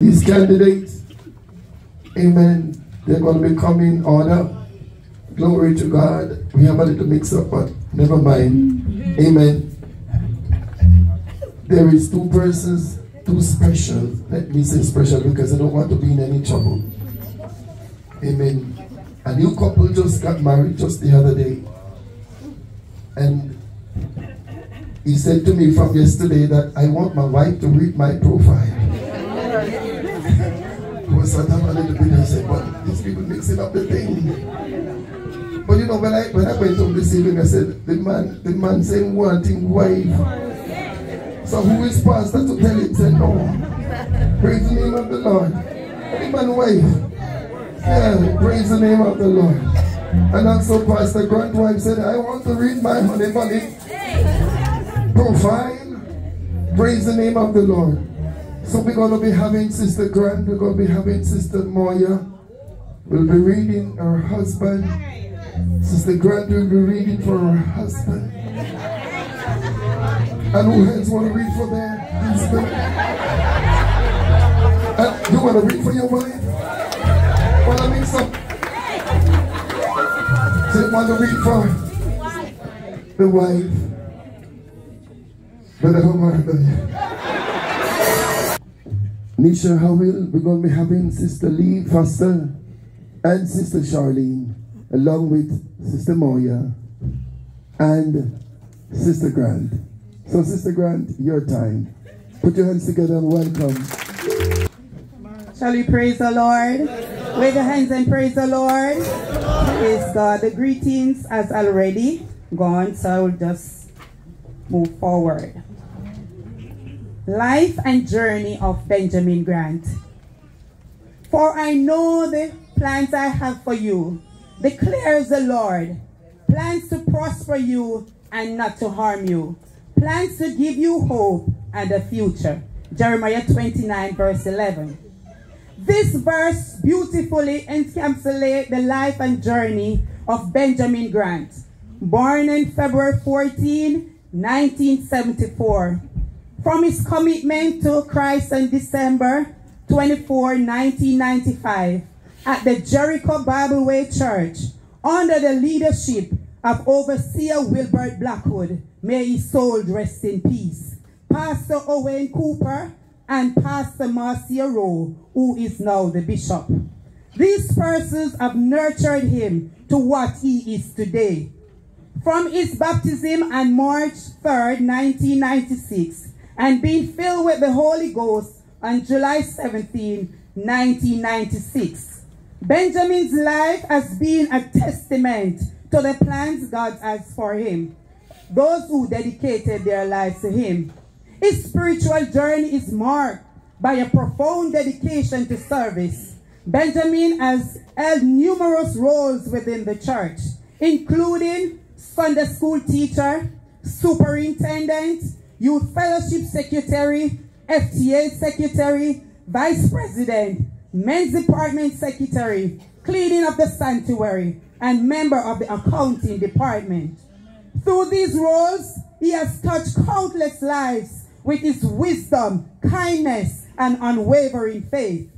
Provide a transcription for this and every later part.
These candidates, amen, they're going to be coming order. Glory to God. We have a little mix up, but never mind. Amen. There is two persons, two special. Let me say special because I don't want to be in any trouble. Amen. A new couple just got married just the other day. And he said to me from yesterday that I want my wife to read my profile. Was sat down a little bit and said, but these people mixing up the thing. But you know, when I when I went home this evening, I said, the man, the man saying wanting wife. So who is pastor to tell him, say no. Praise the name of the Lord. The man wife. Yeah, praise the name of the Lord. And also Pastor Grant wife said, I want to read my honey bunny profile. Praise the name of the Lord. So we're going to be having Sister Grant, we're going to be having Sister Moya. We'll be reading her husband. Sister Grant will be reading for her husband. And who else want to read for their husband? Uh, you want to read for your wife? Well, I mean, some. So you want to read for the wife. Brother Omar, Nisha Howell, we're going to be having Sister Lee Foster and Sister Charlene, along with Sister Moya and Sister Grant. So, Sister Grant, your time. Put your hands together and welcome. Shall we praise the Lord? Wave your hands and praise the Lord. Praise God. The greetings has already gone, so I will just move forward. Life and Journey of Benjamin Grant. For I know the plans I have for you, declares the Lord. Plans to prosper you and not to harm you. Plans to give you hope and a future. Jeremiah 29 verse 11. This verse beautifully encapsulates the life and journey of Benjamin Grant, born on February 14, 1974 from his commitment to Christ on December 24, 1995, at the Jericho Bible Way Church, under the leadership of Overseer Wilbert Blackwood, may his soul rest in peace, Pastor Owen Cooper, and Pastor Marcia Rowe, who is now the bishop. These persons have nurtured him to what he is today. From his baptism on March 3rd, 1996, and being filled with the Holy Ghost on July 17, 1996. Benjamin's life has been a testament to the plans God has for him, those who dedicated their lives to him. His spiritual journey is marked by a profound dedication to service. Benjamin has held numerous roles within the church, including Sunday school teacher, superintendent, Youth Fellowship Secretary, FTA Secretary, Vice President, Men's Department Secretary, Cleaning of the Sanctuary, and member of the Accounting Department. Through these roles, he has touched countless lives with his wisdom, kindness, and unwavering faith.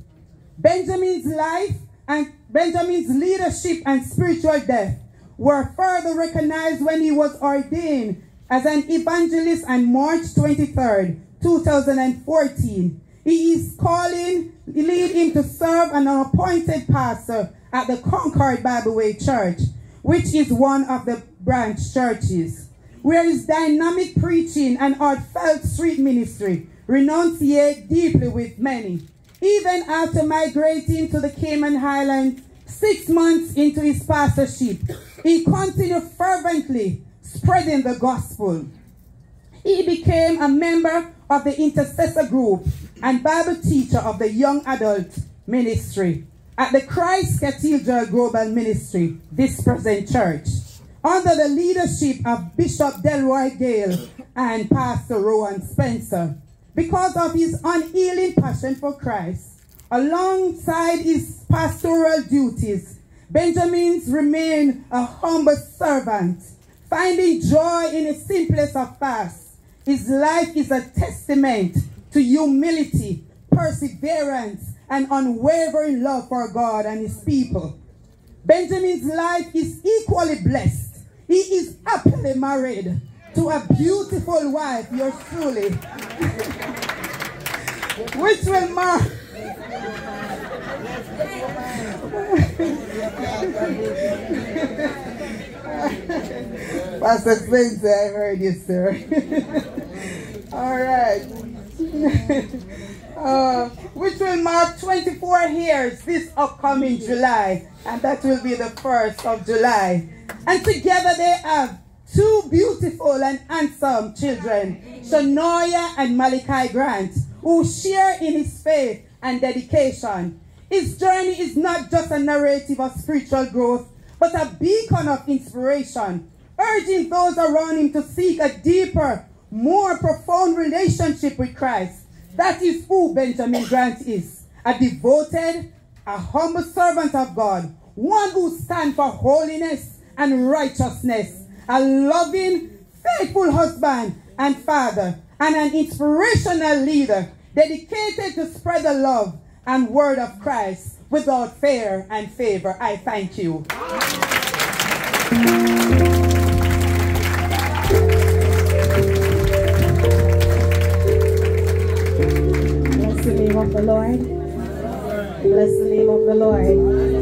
Benjamin's life and Benjamin's leadership and spiritual depth were further recognized when he was ordained as an evangelist on March 23rd, 2014. He is calling, lead him to serve an appointed pastor at the Concord Bible Way Church, which is one of the branch churches, where his dynamic preaching and heartfelt street ministry renunciate deeply with many. Even after migrating to the Cayman Islands six months into his pastorship, he continued fervently spreading the gospel. He became a member of the intercessor group and Bible teacher of the young adult ministry at the Christ Cathedral Global Ministry, this present church, under the leadership of Bishop Delroy Gale and Pastor Rohan Spencer. Because of his unyielding passion for Christ, alongside his pastoral duties, Benjamin's remained a humble servant finding joy in the simplest of fasts. His life is a testament to humility, perseverance, and unwavering love for God and his people. Benjamin's life is equally blessed. He is happily married to a beautiful wife, yours truly, which will mark Pastor Spencer, I heard you, sir. All right. uh, which will mark 24 years this upcoming July, and that will be the 1st of July. And together they have two beautiful and handsome children, Shanoya and Malachi Grant, who share in his faith and dedication. His journey is not just a narrative of spiritual growth, but a beacon of inspiration, urging those around him to seek a deeper, more profound relationship with Christ. That is who Benjamin Grant is a devoted, a humble servant of God, one who stands for holiness and righteousness, a loving, faithful husband and father, and an inspirational leader dedicated to spread the love and word of Christ without fear and favor. I thank you. Bless the name of the Lord. Bless the name of the Lord.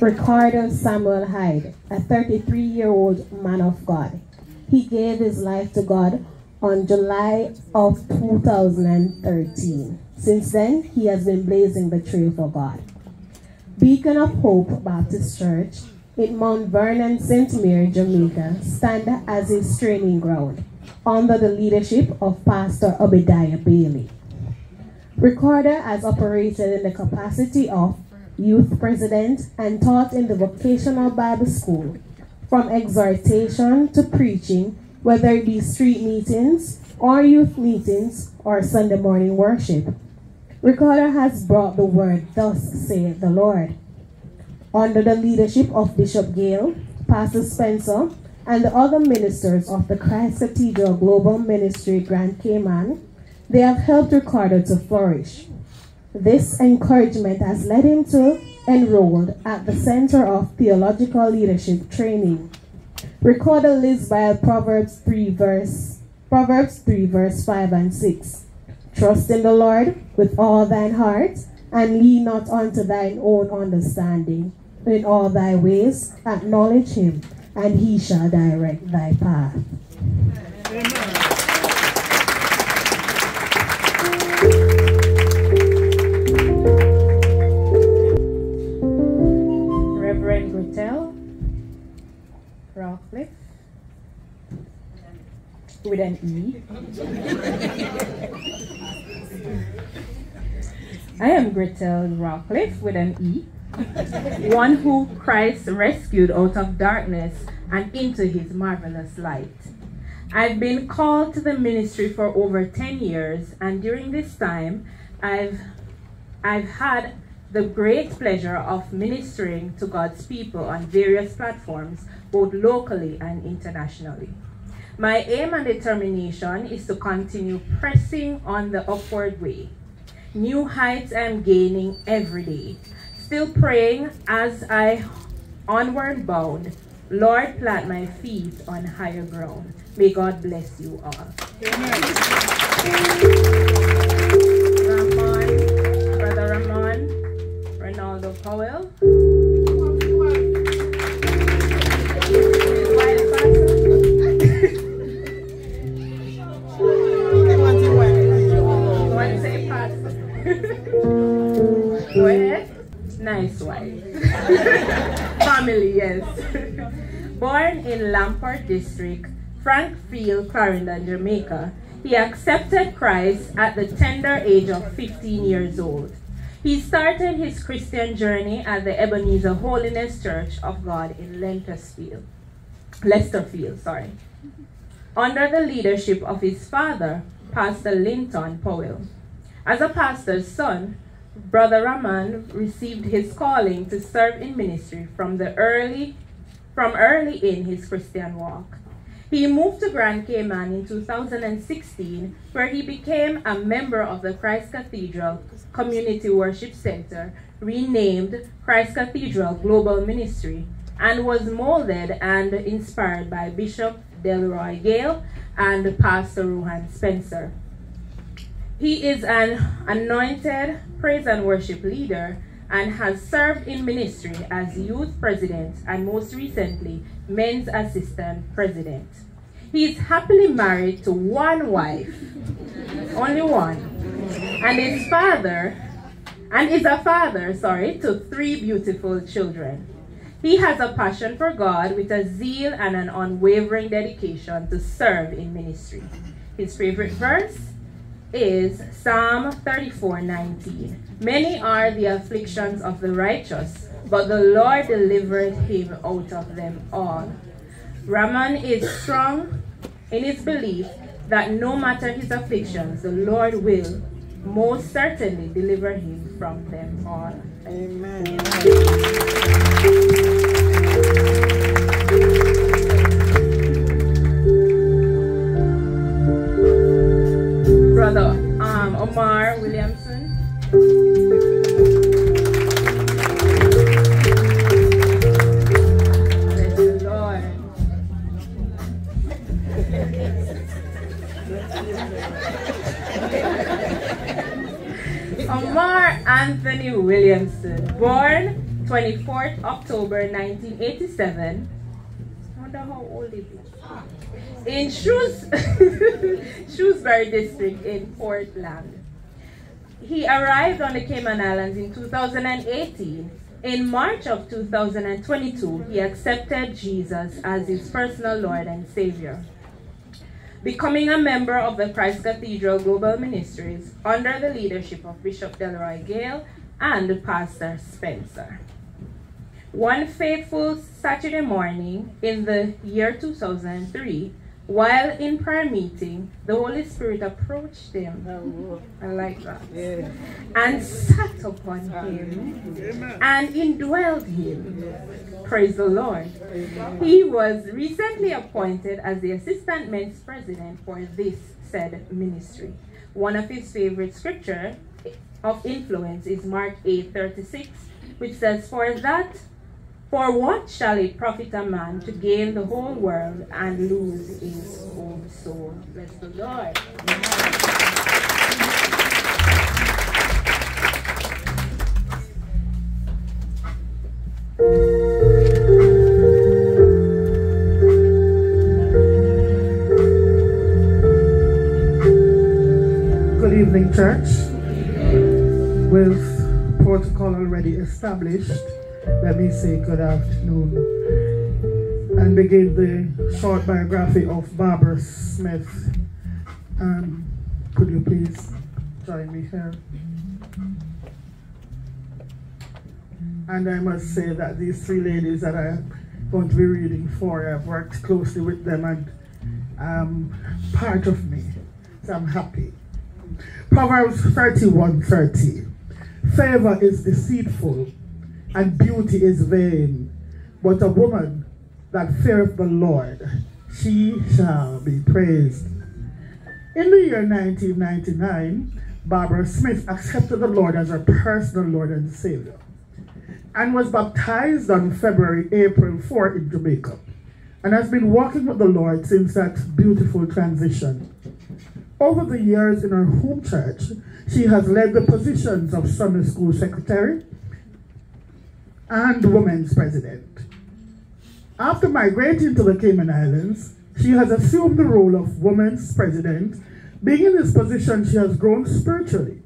Ricardo Samuel Hyde, a 33 year old man of God. He gave his life to God on July of 2013. Since then, he has been blazing the trail for God. Beacon of Hope Baptist Church in Mount Vernon, St. Mary, Jamaica, stand as his training ground under the leadership of Pastor Obadiah Bailey. Ricardo has operated in the capacity of youth president and taught in the vocational Bible school, from exhortation to preaching, whether it be street meetings or youth meetings or Sunday morning worship. Ricardo has brought the word, thus saith the Lord. Under the leadership of Bishop Gale, Pastor Spencer, and the other ministers of the Christ Cathedral Global Ministry Grand Cayman, they have helped Ricardo to flourish. This encouragement has led him to enroll at the Center of Theological Leadership Training. Ricardo list by Proverbs 3 verse Proverbs 3 verse 5 and 6. Trust in the Lord with all thine heart, and lean not unto thine own understanding. In all thy ways acknowledge him, and he shall direct thy path. Rawcliffe with an E. I am Grittel Rawcliffe with an E, one who Christ rescued out of darkness and into his marvelous light. I've been called to the ministry for over 10 years, and during this time, I've, I've had the great pleasure of ministering to God's people on various platforms, both locally and internationally. My aim and determination is to continue pressing on the upward way. New heights I'm gaining every day. Still praying as I onward bound. Lord, plant my feet on higher ground. May God bless you all. Amen. Ramon, Brother Ramon, Ronaldo Powell. Wife. Family, yes. Born in Lamport District, Frankfield, Clarendon, Jamaica, he accepted Christ at the tender age of 15 years old. He started his Christian journey at the Ebenezer Holiness Church of God in Lentersfield, Lesterfield, sorry, under the leadership of his father, Pastor Linton Powell. As a pastor's son, Brother Ramon received his calling to serve in ministry from the early from early in his Christian walk. He moved to Grand Cayman in 2016, where he became a member of the Christ Cathedral Community Worship Center, renamed Christ Cathedral Global Ministry, and was molded and inspired by Bishop Delroy Gale and Pastor Rohan Spencer. He is an anointed praise and worship leader and has served in ministry as youth president and most recently men's assistant president. He is happily married to one wife, only one, and his father, and is a father, sorry, to three beautiful children. He has a passion for God with a zeal and an unwavering dedication to serve in ministry. His favorite verse is Psalm 34 19. Many are the afflictions of the righteous, but the Lord delivered him out of them all. Ramon is strong in his belief that no matter his afflictions, the Lord will most certainly deliver him from them all. Amen. Brother um, Omar Williamson. Bless the Lord. Omar Anthony Williamson, born 24th October 1987. I wonder how old he is? In Shrews Shrewsbury District in Portland. He arrived on the Cayman Islands in 2018. In March of 2022, he accepted Jesus as his personal Lord and Savior becoming a member of the Christ Cathedral Global Ministries under the leadership of Bishop Delroy Gale and Pastor Spencer. One faithful Saturday morning in the year 2003, while in prayer meeting, the Holy Spirit approached him. I like that. And sat upon him and indwelled him. Praise the Lord. He was recently appointed as the assistant men's president for this said ministry. One of his favorite scripture of influence is Mark 8 36, which says, For that for what shall it profit a man to gain the whole world and lose his own soul? Bless the Lord. Good evening, church. With protocol already established, let me say good afternoon and begin the short biography of Barbara Smith. Um, could you please join me here? And I must say that these three ladies that I'm going to be reading for, I've worked closely with them and um, part of me. So I'm happy. Proverbs 31 30. Favor is deceitful and beauty is vain, but a woman that feareth the Lord, she shall be praised. In the year 1999, Barbara Smith accepted the Lord as her personal Lord and Savior and was baptized on February, April 4 in Jamaica and has been walking with the Lord since that beautiful transition. Over the years in her home church, she has led the positions of Sunday school secretary and women's president. After migrating to the Cayman Islands, she has assumed the role of women's president. Being in this position, she has grown spiritually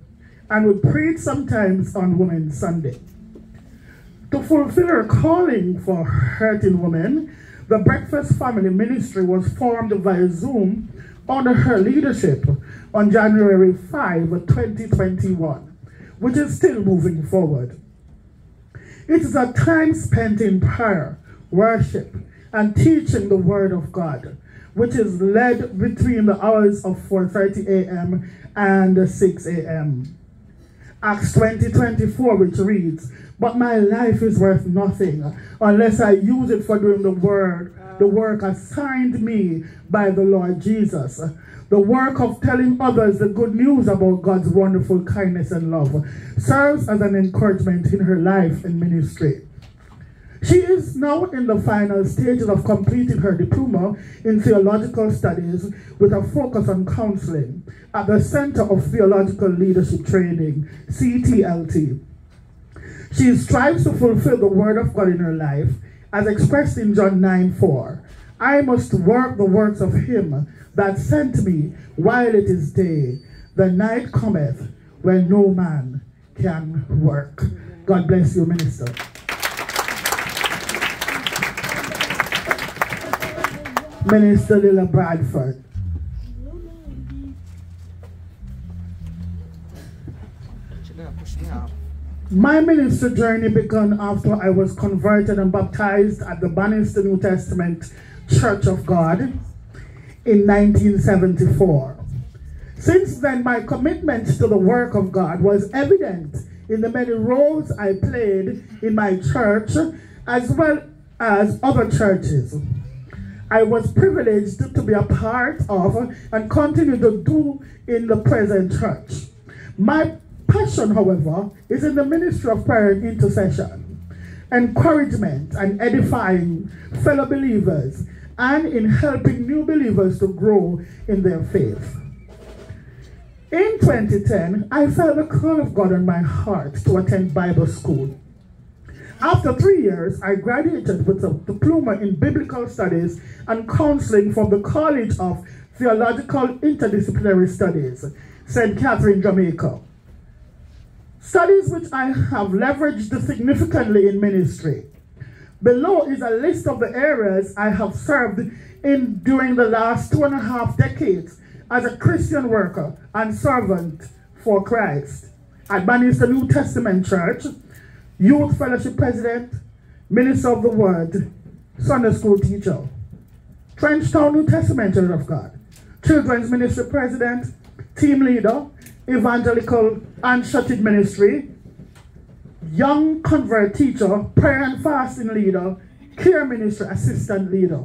and would preach sometimes on Women's Sunday. To fulfill her calling for hurting women, the Breakfast Family Ministry was formed via Zoom under her leadership on January 5, 2021, which is still moving forward. It is a time spent in prayer, worship, and teaching the Word of God, which is led between the hours of 4.30 a.m. and 6 a.m. Acts 20, 24, which reads, But my life is worth nothing unless I use it for doing the word the work assigned me by the Lord Jesus. The work of telling others the good news about God's wonderful kindness and love serves as an encouragement in her life and ministry. She is now in the final stages of completing her diploma in theological studies with a focus on counseling at the Center of Theological Leadership Training, CTLT. She strives to fulfill the word of God in her life as expressed in John 9 4. I must work the works of him that sent me while it is day. The night cometh when no man can work. God bless you, minister. Minister Lila Bradford. My ministry journey began after I was converted and baptized at the Bannister New Testament Church of God in 1974. Since then, my commitment to the work of God was evident in the many roles I played in my church as well as other churches. I was privileged to be a part of and continue to do in the present church. My passion, however, is in the ministry of prayer and intercession, encouragement and edifying fellow believers, and in helping new believers to grow in their faith. In 2010, I felt the call of God on my heart to attend Bible school. After three years, I graduated with a diploma in biblical studies and counseling from the College of Theological Interdisciplinary Studies, St. Catherine, Jamaica. Studies which I have leveraged significantly in ministry. Below is a list of the areas I have served in during the last two and a half decades as a Christian worker and servant for Christ. At Bannister New Testament Church, Youth Fellowship President, Minister of the Word, Sunday School teacher. Trenchtown New Testament Church of God, Children's Ministry President, Team Leader, Evangelical Unshattered Ministry, Young Convert Teacher, Prayer and Fasting Leader, Care minister Assistant Leader.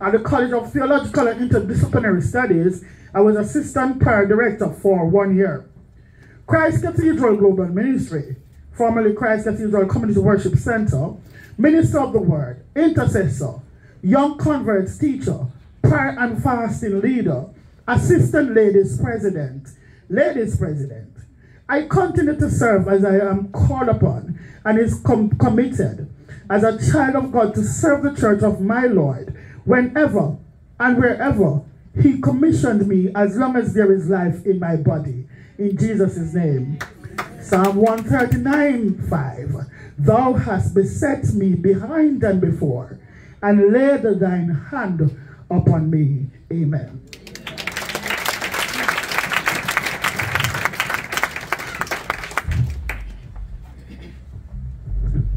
At the College of Theological and Interdisciplinary Studies, I was Assistant Prayer Director for one year. Christ Cathedral Global Ministry, formerly Christ Cathedral Community Worship Center, Minister of the Word, Intercessor, Young Converts Teacher, Prayer and Fasting Leader, Assistant Ladies President, Ladies President. I continue to serve as I am called upon and is com committed as a child of God to serve the church of my Lord whenever and wherever he commissioned me as long as there is life in my body. In Jesus' name. Psalm 139, 5. Thou hast beset me behind and before, and laid thine hand upon me. Amen.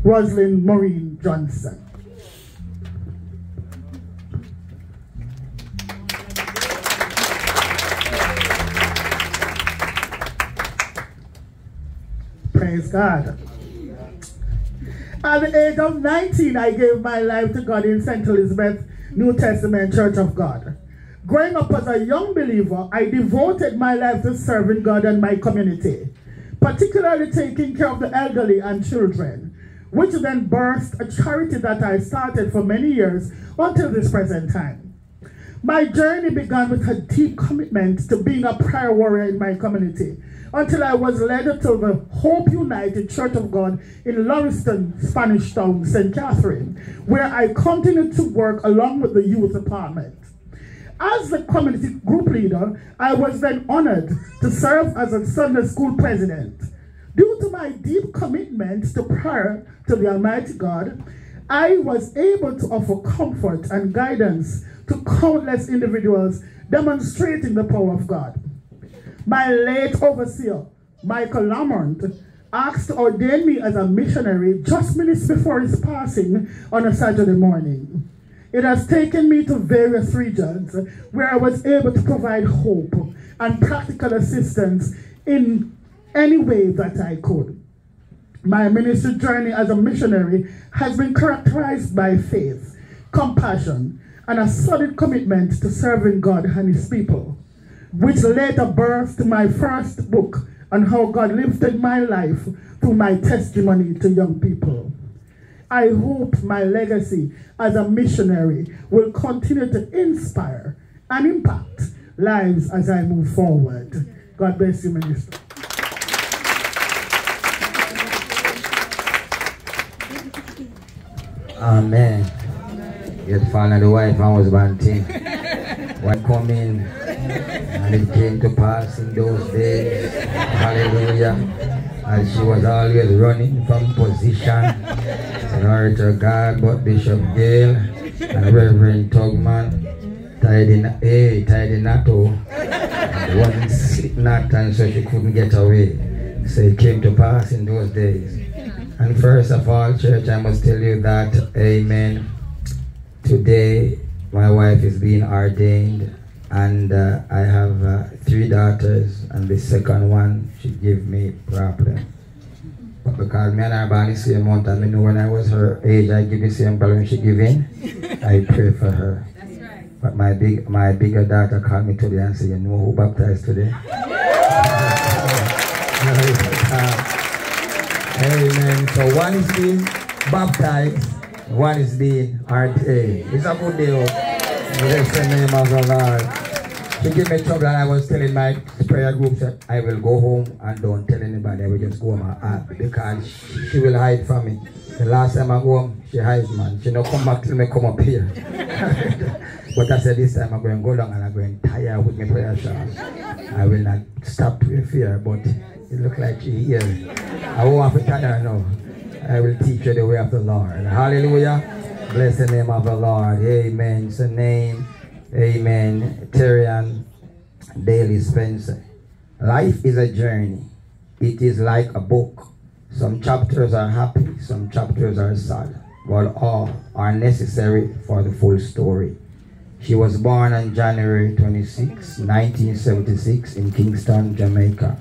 Rosalind Maureen Johnson. Praise God. At the age of 19, I gave my life to God in St. Elizabeth New Testament Church of God. Growing up as a young believer, I devoted my life to serving God and my community, particularly taking care of the elderly and children which then birthed a charity that I started for many years until this present time. My journey began with a deep commitment to being a prayer warrior in my community until I was led to the Hope United Church of God in Lauriston, Spanish Town, St. Catherine, where I continued to work along with the youth department. As the community group leader, I was then honored to serve as a Sunday school president. Due to my deep commitment to prayer to the Almighty God, I was able to offer comfort and guidance to countless individuals demonstrating the power of God. My late overseer, Michael Lamont, asked to ordain me as a missionary just minutes before his passing on a Saturday morning. It has taken me to various regions where I was able to provide hope and practical assistance in any way that I could. My ministry journey as a missionary has been characterized by faith, compassion, and a solid commitment to serving God and His people, which later birthed my first book on how God lifted my life through my testimony to young people. I hope my legacy as a missionary will continue to inspire and impact lives as I move forward. God bless you, Minister. Amen. Yet father the wife and husband thing. One come in and it came to pass in those days. Hallelujah. As she was always running from position. Glory to God, but Bishop Gale and Reverend Tugman tied in hey, tied in. Wasn't slip knot and so she couldn't get away. So it came to pass in those days. And first of all, church, I must tell you that, amen. Today, my wife is being ordained, and uh, I have uh, three daughters, and the second one, she gave me problem. But because me and her born the same month, and I know when I was her age, I give the same problem she give in, I pray for her. That's right. But my big, my bigger daughter called me today and said, you know who baptized today? Amen. So one is being baptized, one is being ordained. It's a good deal. Bless the name of the Lord. She gave me trouble and I was telling my prayer group that I will go home and don't tell anybody. I will just go home and because she will hide from me. The last time I go home, she hides man. She not come back till me come up here. but I said this time I'm going to go down and I'm going to tire with my prayer shawl. I will not stop with fear, but it look like she here. I won't have to tire. I will teach you the way of the Lord. Hallelujah. Bless the name of the Lord. Amen. It's a name. Amen. Terrian Daily Spencer. Life is a journey. It is like a book. Some chapters are happy, some chapters are sad, but all are necessary for the full story. She was born on January 26, 1976 in Kingston, Jamaica.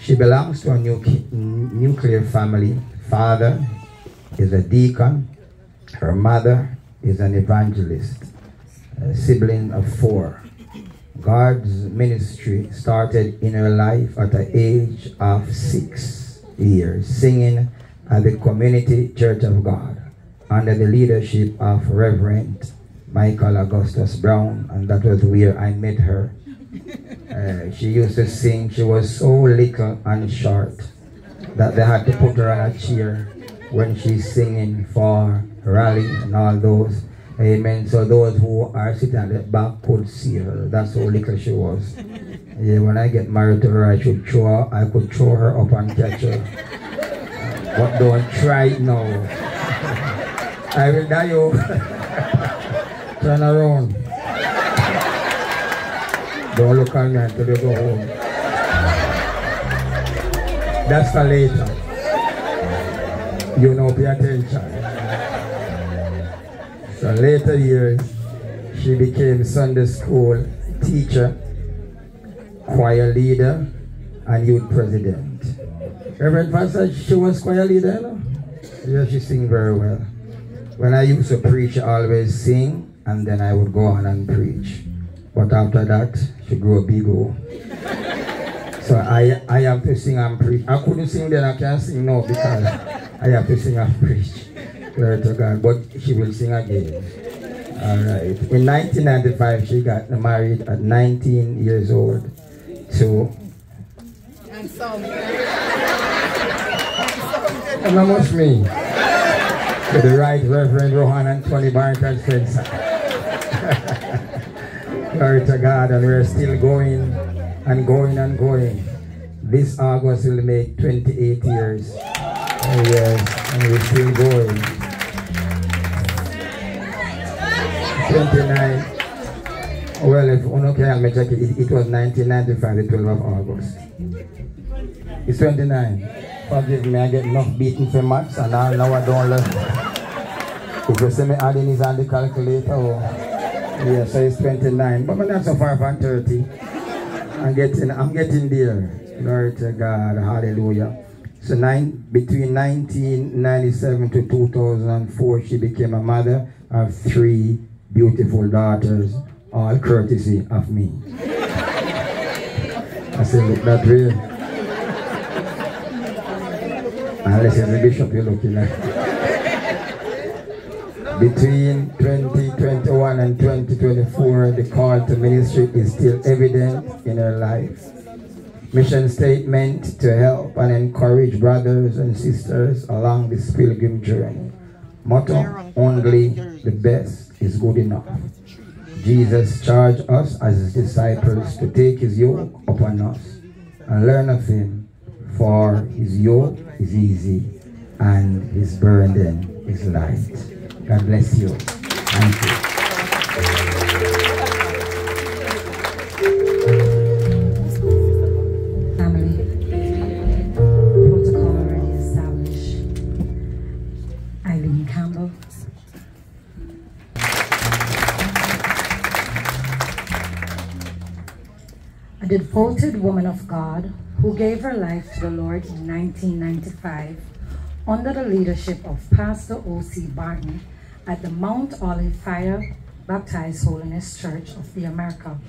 She belongs to a nu nuclear family. Father is a deacon. Her mother is an evangelist. A sibling of four. God's ministry started in her life at the age of six years, singing at the Community Church of God under the leadership of Reverend Michael Augustus Brown, and that was where I met her. Uh, she used to sing, she was so little and short that they had to put her on a chair when she's singing for rally and all those. Amen. So those who are sitting at the back could see her. That's how little she was. Yeah, when I get married to her, I should throw her, I could throw her up and catch her. But don't try it now. I will die you. Turn around. Don't look at me until you go home. That's for later. You know, pay attention. So later years, she became Sunday school teacher, choir leader, and youth president. Reverend Pastor, she was choir leader, you? Yeah, she sing very well. When I used to preach, I always sing, and then I would go on and preach. But after that, grew a big hole. So I, I have to sing and preach. I couldn't sing then, I can't sing now because I have to sing and preach. Glory to God. But she will sing again. All right. In 1995, she got married at 19 years old to. And so. And how much me? To the right Reverend Rohan Anthony Barrington Spencer. Glory to God, and we're still going and going and going. This August will make 28 years. Oh, yes, and we're still going. 29. Well, if one can make check it, it was 1995, the 12th of August. It's 29. Forgive me, I get enough beaten for maths, and now, now I don't learn. If you see me adding is on the calculator, oh, yeah, so it's 29. But I'm not so far from 30. I'm getting, I'm getting there. Glory to God, hallelujah. So nine, between 1997 to 2004, she became a mother of three beautiful daughters, all courtesy of me. I said, look that way. Unless it's the bishop you're looking at. Between 2021 and 2024, the call to ministry is still evident in her life. Mission statement to help and encourage brothers and sisters along this pilgrim journey. Motto, only the best is good enough. Jesus charged us as his disciples to take his yoke upon us and learn of him, for his yoke is easy and his burden is light. God bless you. Thank you. Family. Protocol already established. Eileen Campbell. A devoted woman of God who gave her life to the Lord in 1995 under the leadership of Pastor O.C. Barton at the Mount Olive Fire Baptized Holiness Church of the America.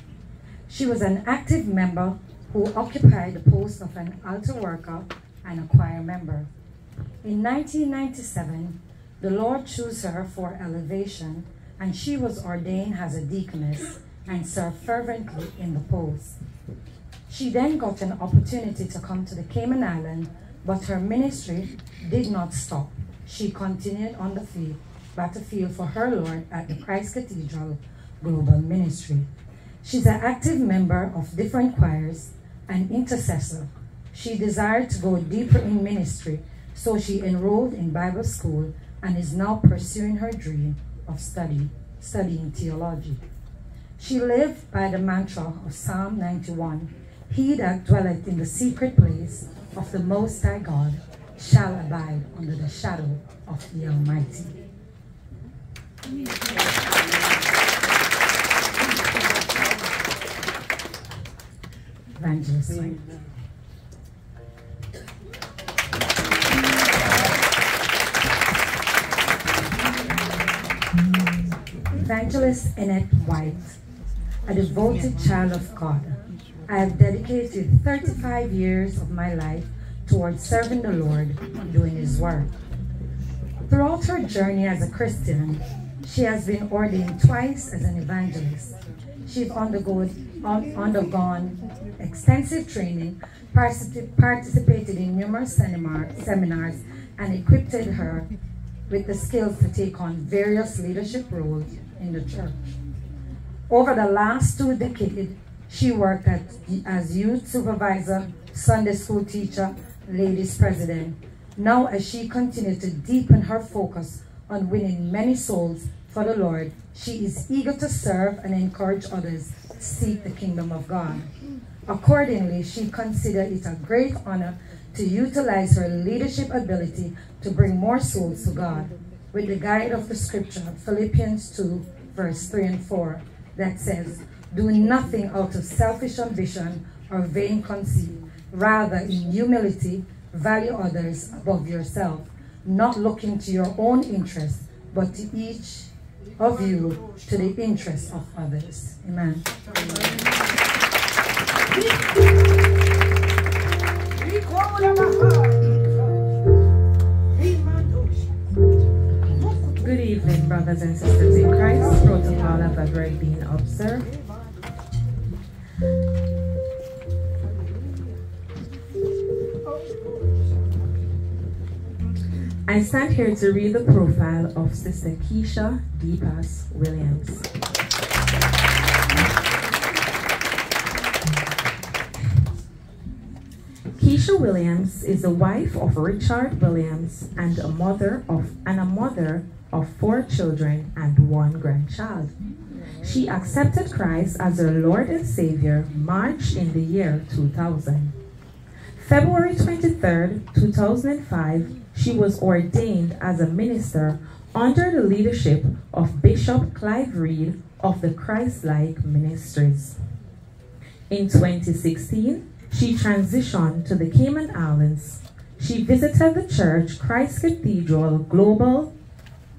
She was an active member who occupied the post of an altar worker and a choir member. In 1997, the Lord chose her for elevation, and she was ordained as a deaconess and served fervently in the post. She then got an opportunity to come to the Cayman Island, but her ministry did not stop. She continued on the field, battlefield for her Lord at the Christ Cathedral Global Ministry. She's an active member of different choirs and intercessor. She desired to go deeper in ministry, so she enrolled in Bible school and is now pursuing her dream of study, studying theology. She lived by the mantra of Psalm 91 He that dwelleth in the secret place of the Most High God shall abide under the shadow of the Almighty. Evangelist. Evangelist Annette White, a devoted child of God. I have dedicated 35 years of my life towards serving the Lord and doing His work. Throughout her journey as a Christian, she has been ordained twice as an evangelist. She's undergone, undergone extensive training, participated in numerous seminars, and equipped her with the skills to take on various leadership roles in the church. Over the last two decades, she worked at, as youth supervisor, Sunday school teacher, ladies president. Now, as she continued to deepen her focus on winning many souls for the Lord, she is eager to serve and encourage others to seek the kingdom of God. Accordingly, she considered it a great honor to utilize her leadership ability to bring more souls to God with the guide of the scripture, Philippians 2, verse 3 and 4, that says, Do nothing out of selfish ambition or vain conceit. Rather, in humility, value others above yourself, not looking to your own interest, but to each of you to the interest of others. Amen. Good evening, brothers and sisters in Christ. Protocol have already been observed. I stand here to read the profile of Sister Keisha Deepas Williams. Keisha Williams is the wife of Richard Williams and a mother of and a mother of four children and one grandchild. She accepted Christ as her Lord and Savior March in the year 2000. February 23, 2005, she was ordained as a minister under the leadership of Bishop Clive Reed of the Christ-like Ministries. In 2016, she transitioned to the Cayman Islands. She visited the church Christ Cathedral Global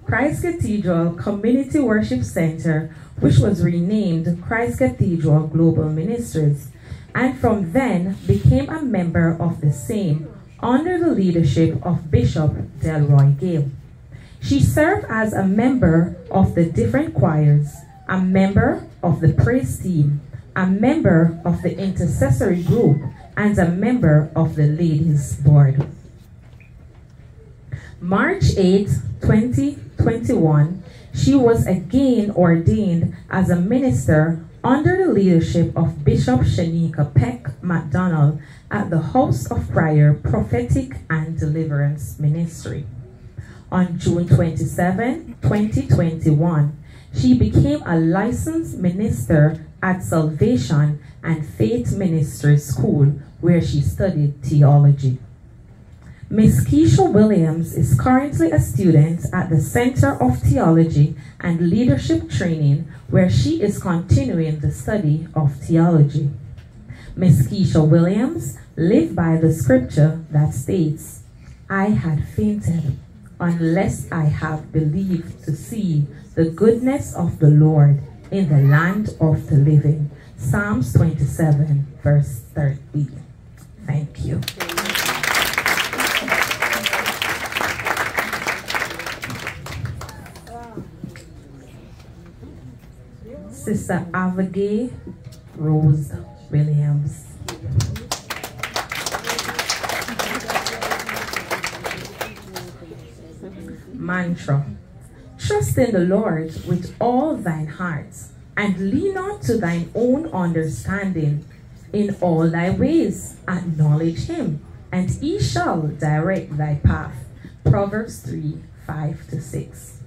Christ Cathedral Community Worship Center, which was renamed Christ Cathedral Global Ministries, and from then became a member of the same under the leadership of Bishop Delroy Gale. She served as a member of the different choirs, a member of the praise team, a member of the intercessory group, and a member of the ladies board. March 8, 2021, she was again ordained as a minister under the leadership of Bishop Shanika Peck MacDonald at the House of Prayer Prophetic and Deliverance Ministry. On June 27, 2021, she became a licensed minister at Salvation and Faith Ministry School, where she studied theology. Ms. Keisha Williams is currently a student at the Center of Theology and Leadership Training, where she is continuing the study of theology. Ms. Keisha Williams lived by the scripture that states, I had fainted unless I have believed to see the goodness of the Lord in the land of the living. Psalms 27, verse 30. Thank you. Sister Abigail Rose Williams. Mantra. Trust in the Lord with all thine heart, and lean not to thine own understanding. In all thy ways acknowledge him, and he shall direct thy path. Proverbs 3 5 to 6.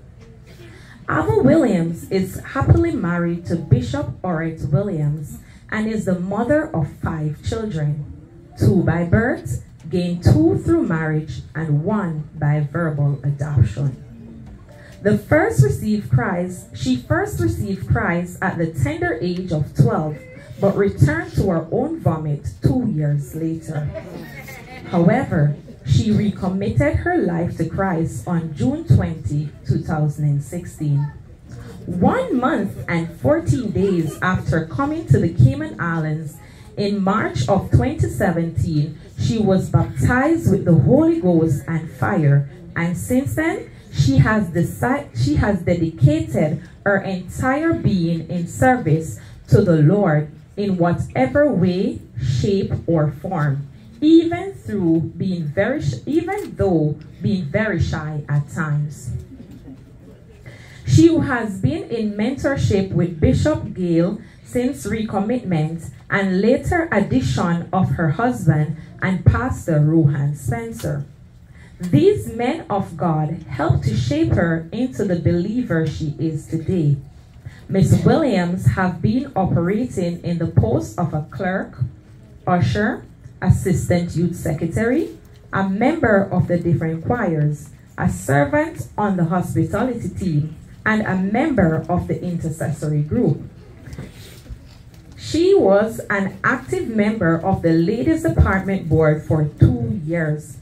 Ava Williams is happily married to Bishop Orrit Williams and is the mother of five children two by birth, gained two through marriage, and one by verbal adoption. The first received Christ, she first received Christ at the tender age of 12, but returned to her own vomit two years later. However, she recommitted her life to Christ on June 20, 2016. One month and 14 days after coming to the Cayman Islands in March of 2017, she was baptized with the Holy Ghost and fire, and since then, she has decided she has dedicated her entire being in service to the Lord in whatever way, shape, or form even through being very, even though being very shy at times. She has been in mentorship with Bishop Gale since recommitment and later addition of her husband and Pastor Rohan Spencer. These men of God helped to shape her into the believer she is today. Miss Williams have been operating in the post of a clerk, usher, assistant youth secretary, a member of the different choirs, a servant on the hospitality team, and a member of the intercessory group. She was an active member of the Ladies Department Board for two years.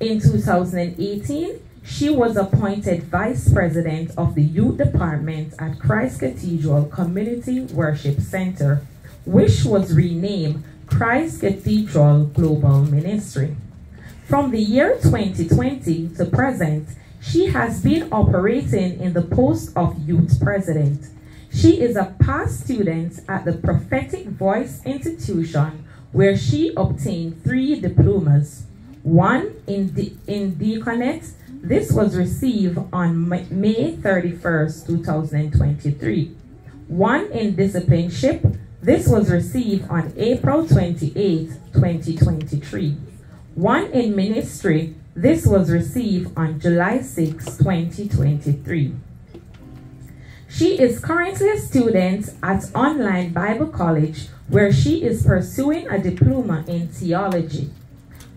In 2018, she was appointed Vice President of the Youth Department at Christ Cathedral Community Worship Center, which was renamed Christ Cathedral Global Ministry. From the year 2020 to present, she has been operating in the post of youth president. She is a past student at the Prophetic Voice Institution where she obtained three diplomas. One in, de in Deaconate, this was received on May 31st, 2023. One in Discipleship, this was received on April 28, 2023. One in ministry, this was received on July 6, 2023. She is currently a student at Online Bible College where she is pursuing a diploma in theology.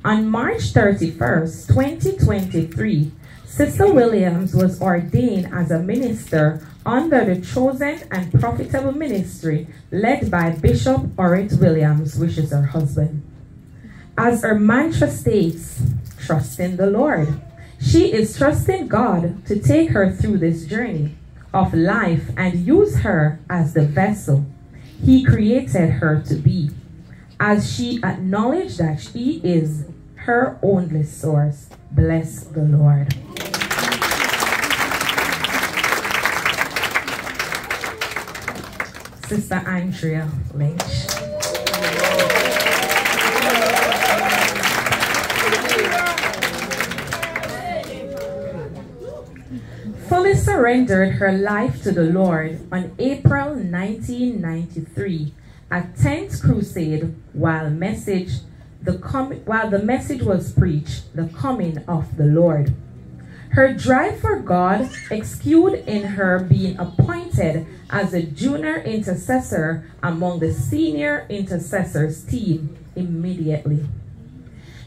On March 31st, 2023, Sister Williams was ordained as a minister under the chosen and profitable ministry led by Bishop Orrit Williams, which is her husband. As her mantra states, trust in the Lord. She is trusting God to take her through this journey of life and use her as the vessel He created her to be, as she acknowledged that she is her only source. Bless the Lord. Sister Andrea Lynch. fully surrendered her life to the Lord on April 1993 at 10th Crusade while message the while the message was preached, the coming of the Lord. Her drive for God exuded in her being appointed as a junior intercessor among the senior intercessors team immediately.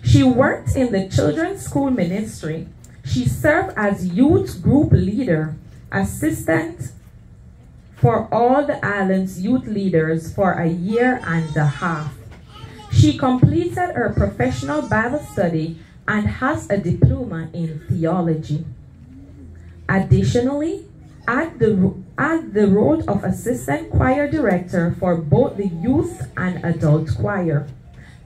She worked in the children's school ministry she served as youth group leader, assistant for all the island's youth leaders for a year and a half. She completed her professional Bible study and has a diploma in theology. Additionally, at the, at the role of assistant choir director for both the youth and adult choir.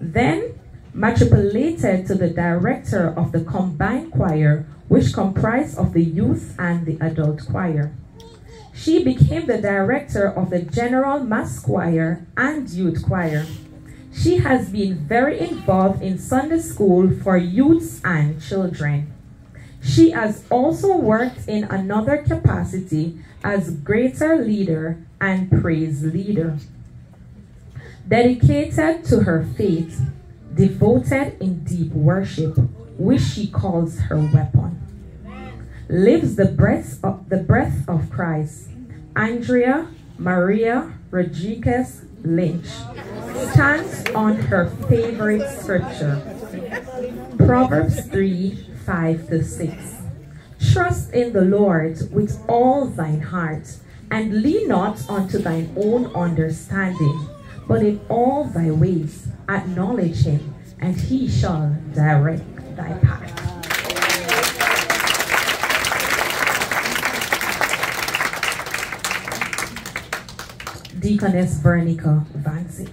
Then matriculated to the director of the combined choir, which comprised of the youth and the adult choir. She became the director of the general mass choir and youth choir. She has been very involved in Sunday school for youths and children. She has also worked in another capacity as greater leader and praise leader. Dedicated to her faith, devoted in deep worship, which she calls her weapon. Lives the breath of the breath of Christ. Andrea Maria Rodriguez Lynch stands on her favorite scripture, Proverbs 3 5 to 6. Trust in the Lord with all thine heart, and lean not unto thine own understanding, but in all thy ways acknowledge him, and he shall direct thy path. Deaconess Veronica Vancy.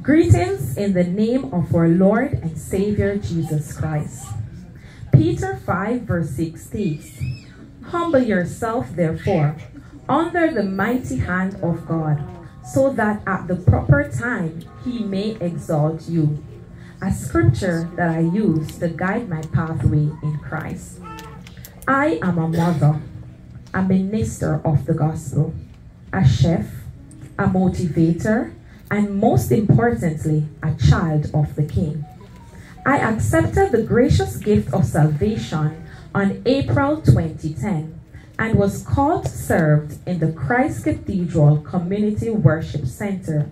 Greetings in the name of our Lord and Savior Jesus Christ. Peter 5 verse 6 states, Humble yourself, therefore, under the mighty hand of God, so that at the proper time he may exalt you. A scripture that I use to guide my pathway in Christ. I am a mother, a minister of the gospel, a chef, a motivator, and most importantly, a child of the King. I accepted the gracious gift of salvation on April 2010 and was called served in the Christ Cathedral Community Worship Center,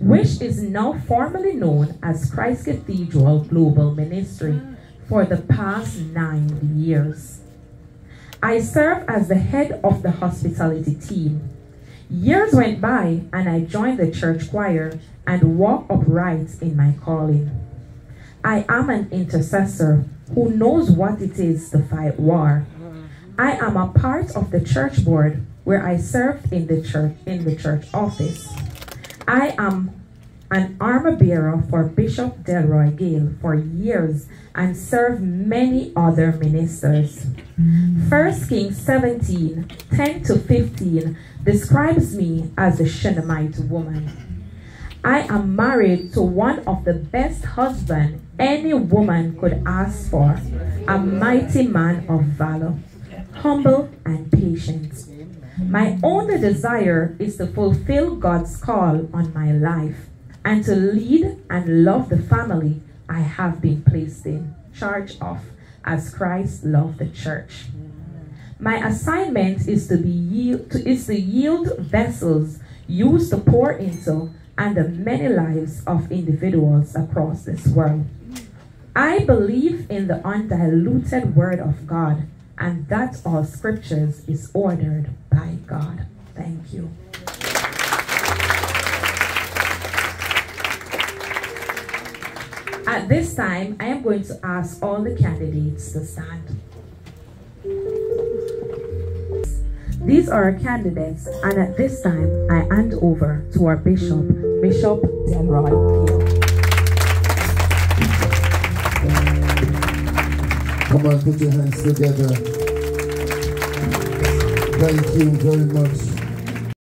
which is now formally known as Christ Cathedral Global Ministry for the past nine years. I serve as the head of the hospitality team. Years went by and I joined the church choir and walked upright in my calling. I am an intercessor who knows what it is to fight war. I am a part of the church board where I served in the church in the church office. I am an armor bearer for Bishop Delroy Gale for years and served many other ministers. 1 Kings 17, 10 to 15 describes me as a Shunammite woman. I am married to one of the best husbands any woman could ask for, a mighty man of valor, humble and patient. My only desire is to fulfill God's call on my life and to lead and love the family I have been placed in charge of as Christ loved the church. My assignment is to be yield, is to yield vessels used to pour into and the many lives of individuals across this world. I believe in the undiluted word of God and that all scriptures is ordered by God. Thank you. At this time, I am going to ask all the candidates to stand. These are our candidates, and at this time, I hand over to our Bishop, Bishop Delroy Peel. Come on, put your hands together. Thank you very much.